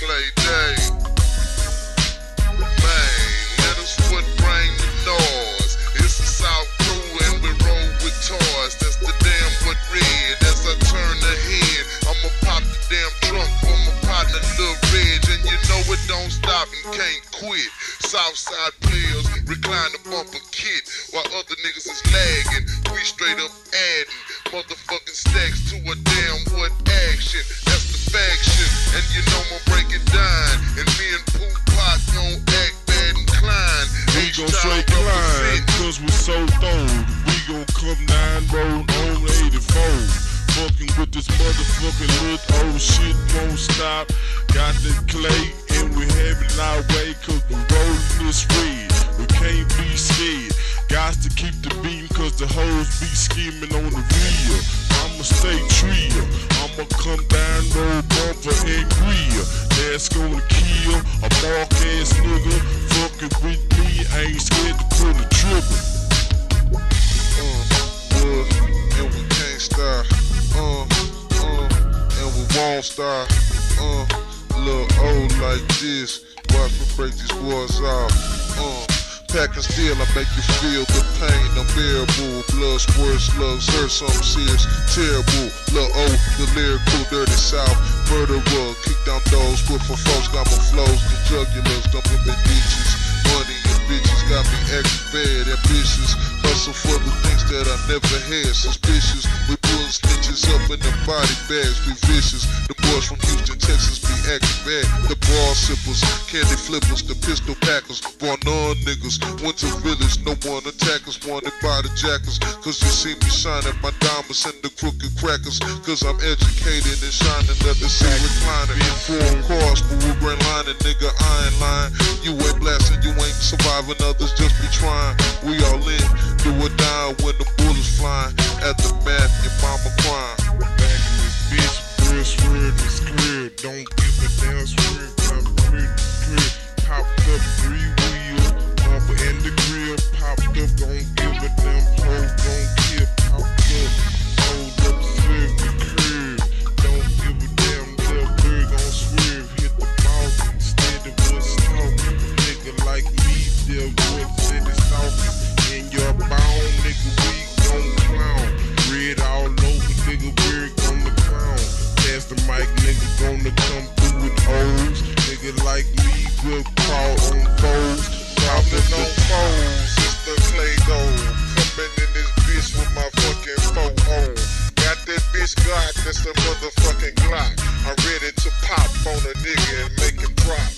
Clay Doe. Man, that is what bring the noise. It's the South Crew and we roll with toys. That's the damn what red. As I turn the head, I'ma pop the damn trunk for my partner Lil Reg. And you know it don't stop and can't quit. Southside players recline the bumper kit while other niggas is lagging. We straight up adding motherfucking stacks to a damn what action. That's faction, and you know I'm breaking down. And me and Pooh Pot gon' act bad inclined. We gon' straight climb, cause we're so throwed. We gon' come nine road on 84 fucking with this motherfucking little old shit won't stop. Got the clay and we having our way cause we rolling this red. We can't be scared. Got to keep the beam cause the hoes be scheming on the real. I'ma stay trio. I'ma come down no bumper and grill. That's gonna kill a mark ass nigga. Fucking with me, I ain't scared to pull the trigger. Uh, uh, and we can't. Uh, uh, and we won't stop. Uh, Lil O like this. Watch me break these boys off. Uh, packing steel, I make you feel the pain unbearable. Blood squirt, slugs, hurt something serious, terrible. Lil O, the lyrical, dirty south. Murderer, kick down doors, with for folks, got my flows. The jugulars, dumping me ditches. Money and bitches got me extra bad, ambitious. Hustle for the things that I never had. Suspicious, we pulling stitches up in the body bags. Be vicious. The boys from Houston, Texas be bad. The ball sippers, candy flippers, the pistol packers. Born on niggas. Went to village, no one attack us. Wanted by the jackers. Cause you see me shining my diamonds and the crooked crackers. Cause I'm educated and shining at the sea reclining. Four cars, but we grand lining, nigga. I ain't lying. You ain't blasting, you ain't surviving. Others just be trying. Crawl on foes. Drop on phones, it's the clay gold. Coming in this bitch with my fucking phone on. Got that bitch Glock, that's the motherfucking Glock. I'm ready to pop on a nigga and make him drop.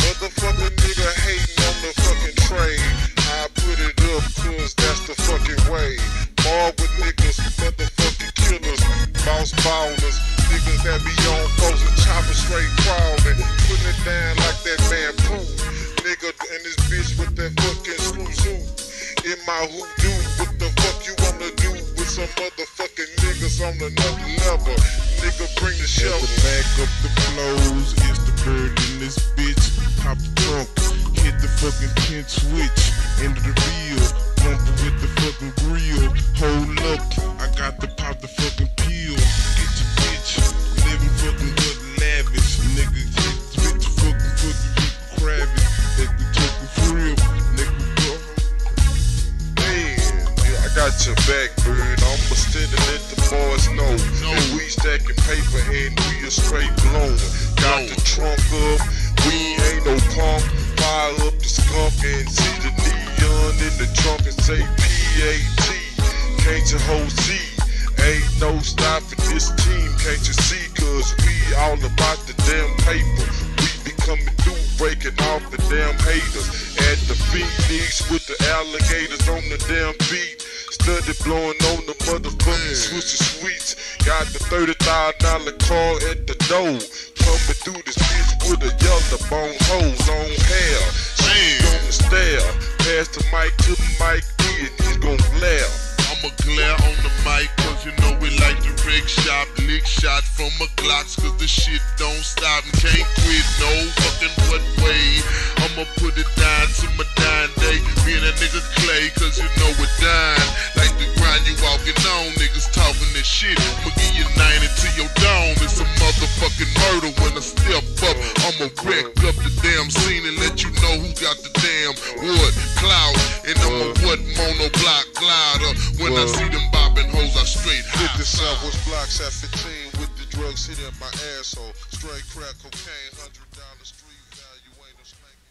Motherfucking nigga hating on the fucking trade. I put it up cause that's the fucking way. More with niggas, motherfucking killers, boss ballers, niggas that be on and chopping straight crawling. Putting it down like that man Pooh. Nigga in this bitch with that fucking zoo. In my hoodoo, what the fuck you wanna do with some motherfucking niggas on another level? Nigga bring the At shovel. the back of the clothes, it's the bird in this bitch. Pop the trunk, hit the fucking pin switch, into the reel, bumper with the fucking grill. Hold up, I got to pop the got your back, bird. I'ma stand and let the boys know. And we stacking paper and we a straight blown. Got the trunk up, we ain't no punk. Fire up the skunk and see the neon in the trunk and say P-A-T. Can't you hold Z? Ain't no stopping this team, can't you see? Cause we all about the damn paper. We be coming through, breaking off the damn haters. At the Phoenix with the alligators on the damn beat. Study blowing on the motherfucking switches sweets. Got the thirty thousand dollar car at the door. Coming through this bitch with a yellow bone hose on hair. She's on the stair. Pass the mic to Mike D and he's gon' glare. I'ma glare on the mic cause you know we like to rig shot, lick shot from a Glocks cause the shit don't stop and can't quit no fucking what way. I'ma put it down to my dying day. Me and that nigga Clay cause you know we're dying. Like the grind you walking on, niggas talking this shit. I'ma give you 90 to your dome. It's a motherfucking murder when I step up. I'ma wreck up the damn scene and let you know who got the damn wood cloud. And I'm a what mono block glider. When I see them bobbing hoes, I this up was blocks at 15 with the drugs hitting my asshole. Straight crack cocaine, $100 street value, ain't no spanking.